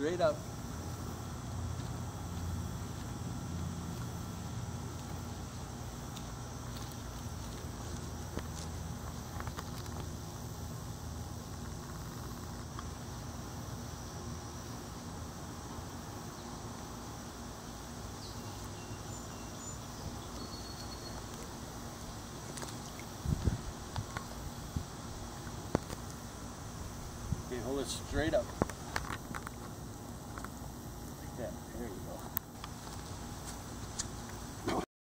Straight up. Okay, hold it straight up. There you go.